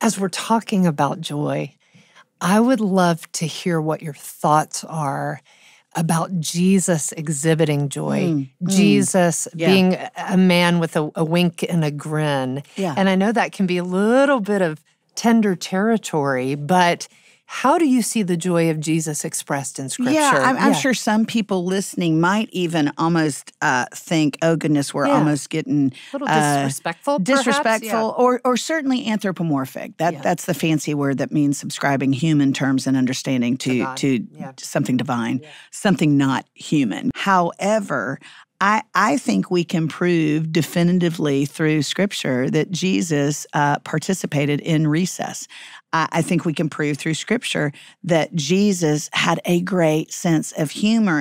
As we're talking about joy, I would love to hear what your thoughts are about Jesus exhibiting joy, Mm, mm. Jesus Yeah. being a- a man with a, a wink and a grin. Yeah. And I know that can be a little bit of tender territory, but how do you see the joy of Jesus expressed in Scripture? Yeah, I'm, I'm sure some people listening might even almost uh, think, "Oh goodness, we're Yeah. almost getting A little uh, disrespectful, perhaps? disrespectful, or or certainly anthropomorphic. That Yeah. that's the fancy word that means subscribing human terms and understanding to to Yeah. something divine, Yeah. something not human. However. I, I think we can prove definitively through scripture that Jesus uh, participated in recess. I, I think we can prove through scripture that Jesus had a great sense of humor